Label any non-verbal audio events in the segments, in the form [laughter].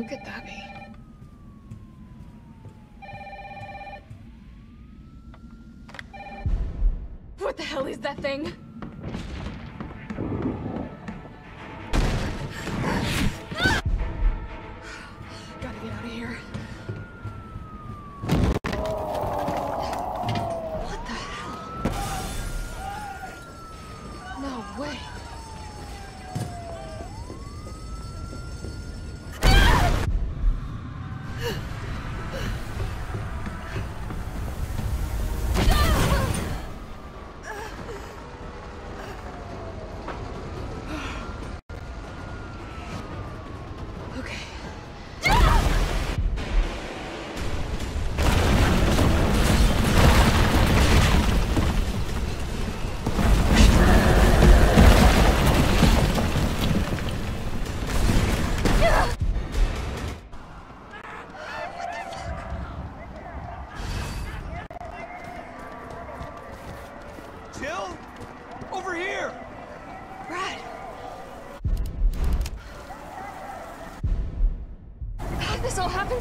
Who could that be? What the hell is that thing?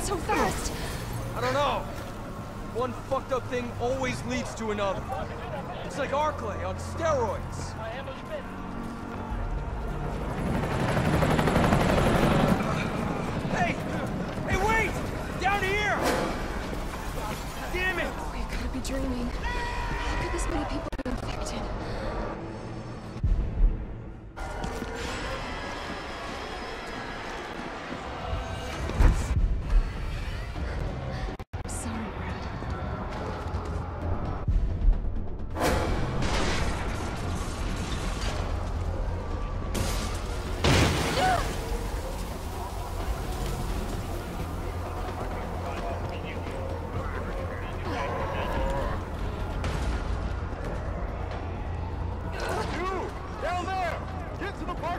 So fast? I don't know. One fucked up thing always leads to another. It's like Arklay on steroids. Hey! Hey, wait! Down here! Damn it! We could be dreaming. How could this many people be infected?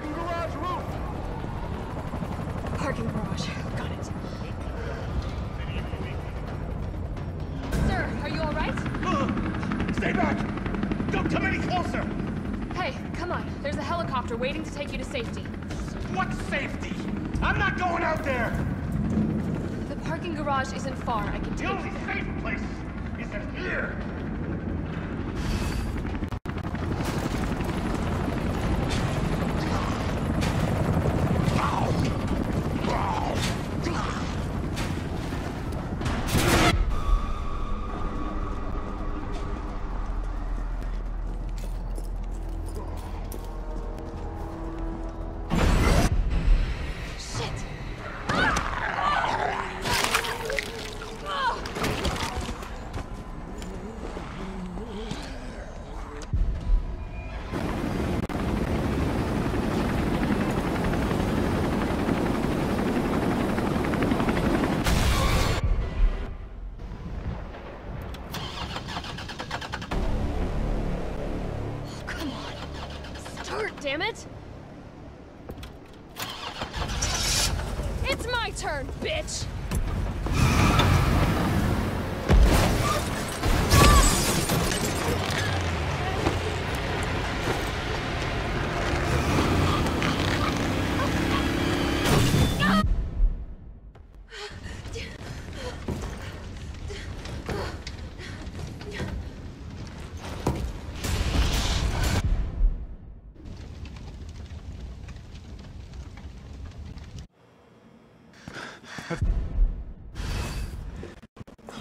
Parking garage roof! Parking garage. Got it. Sir, are you all right? [gasps] Stay back! Don't come any closer! Hey, come on. There's a helicopter waiting to take you to safety. What safety? I'm not going out there! The parking garage isn't far. I can The only safe place is in here! Damn it! It's my turn, bitch!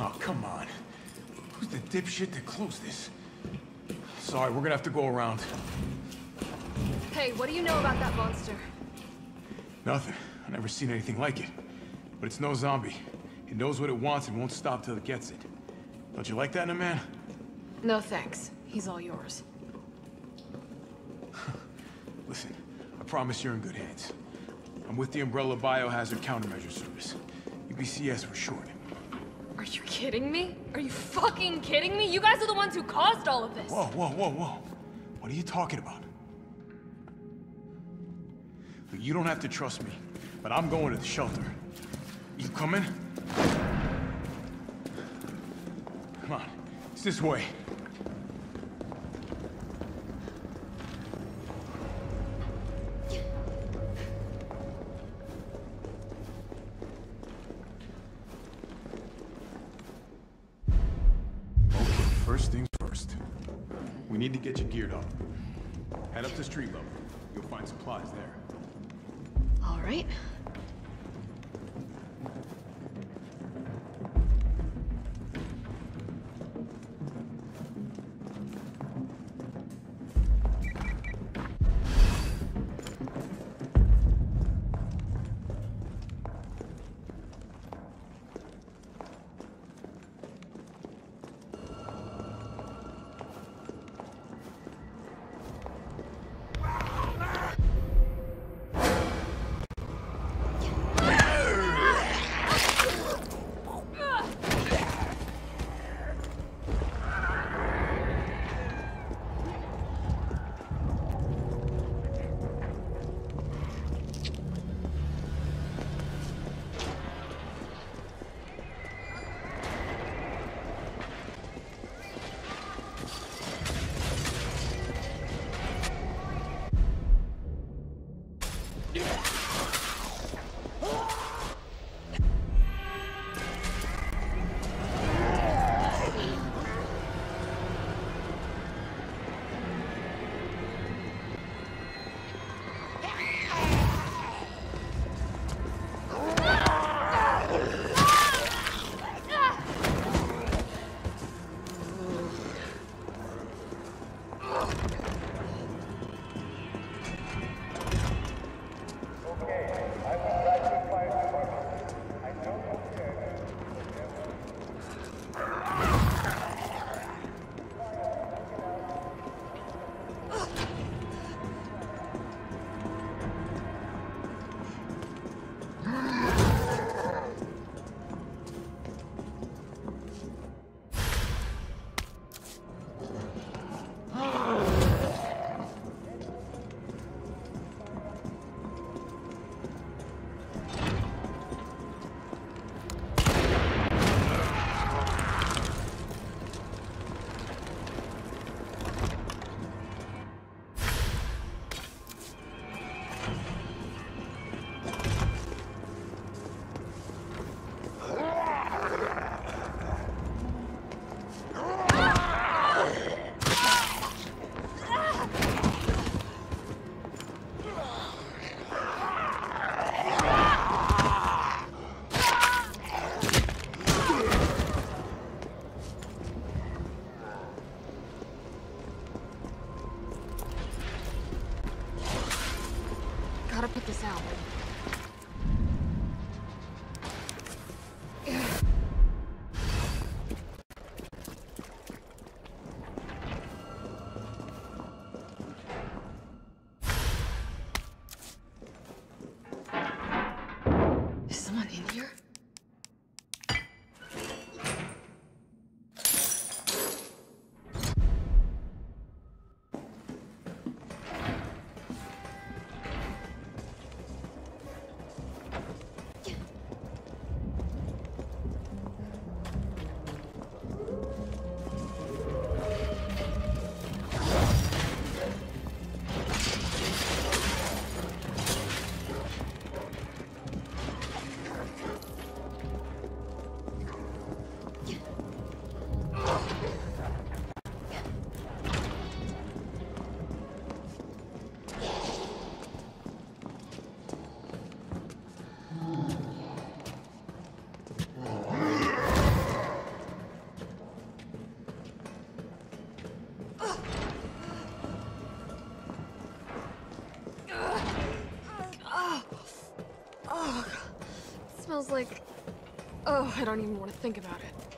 Oh, come on. Who's the dipshit that closed this? Sorry, we're gonna have to go around. Hey, what do you know about that monster? Nothing. I've never seen anything like it. But it's no zombie. It knows what it wants and won't stop till it gets it. Don't you like that in a man? No thanks. He's all yours. [laughs] Listen, I promise you're in good hands. With the Umbrella Biohazard Countermeasure Service. UBCS for short. Are you kidding me? Are you fucking kidding me? You guys are the ones who caused all of this. Whoa, whoa, whoa, whoa. What are you talking about? Look, You don't have to trust me, but I'm going to the shelter. You coming? Come on, it's this way. First things first. We need to get you geared up. Head up to street level. You'll find supplies there. All right. Smells like... Oh, I don't even want to think about it.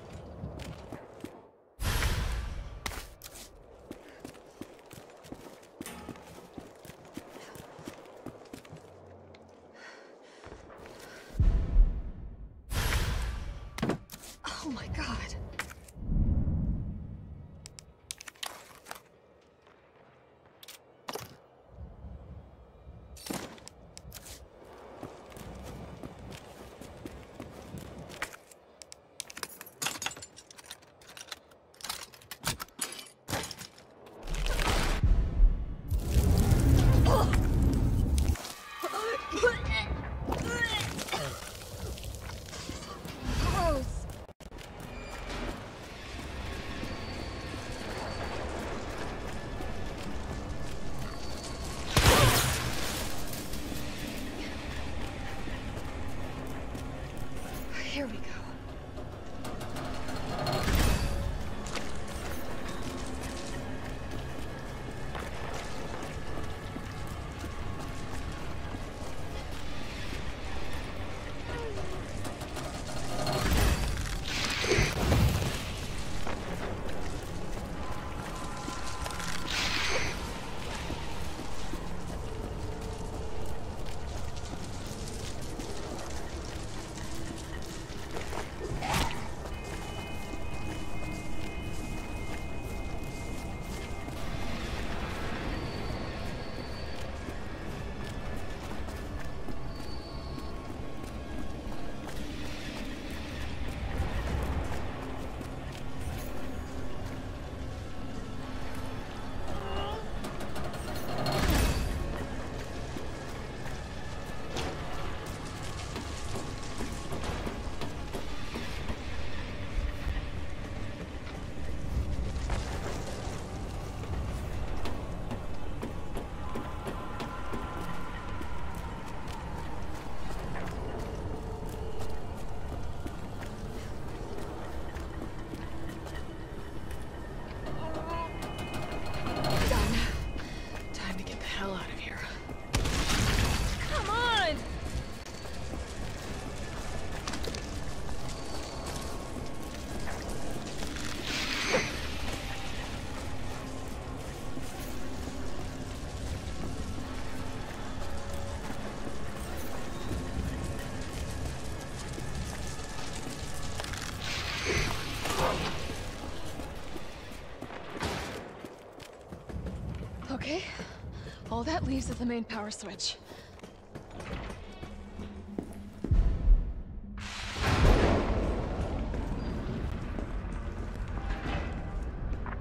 All that leaves is the main power switch.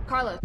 Carlos.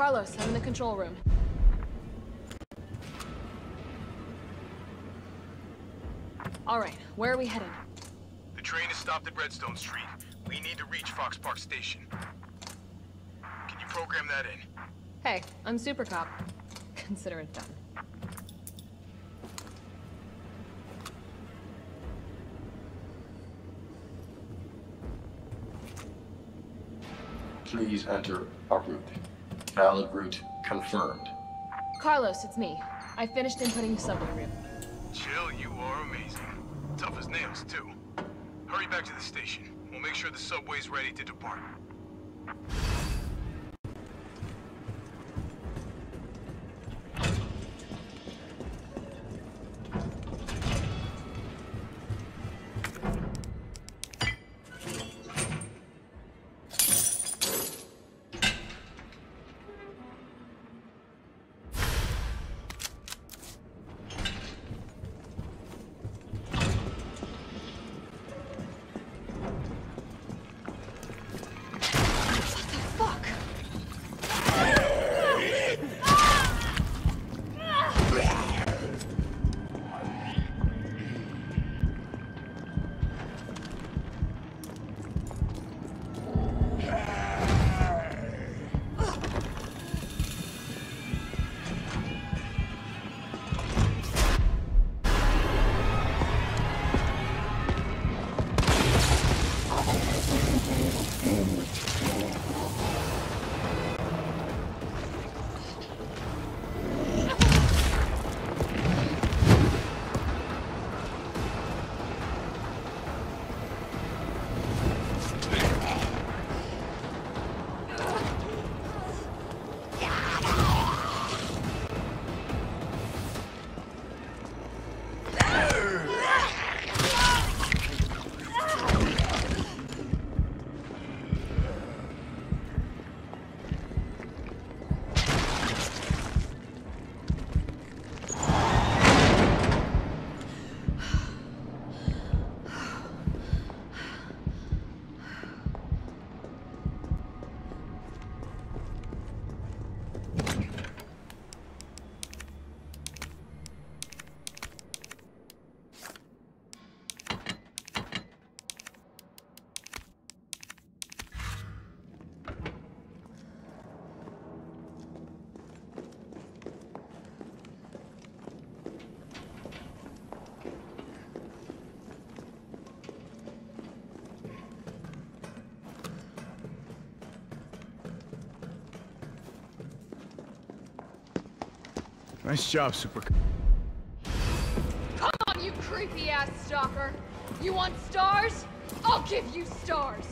Carlos, I'm in the control room. All right, where are we headed? The train is stopped at Redstone Street. We need to reach Fox Park Station. Can you program that in? Hey, I'm Super Cop. [laughs] Consider it done. Please enter a route. Valid route confirmed. Carlos, it's me. I finished inputting the subway route. Jill, you are amazing. Tough as nails, too. Hurry back to the station. We'll make sure the subway's ready to depart. Nice job, Super. Come on, you creepy ass stalker! You want stars? I'll give you stars!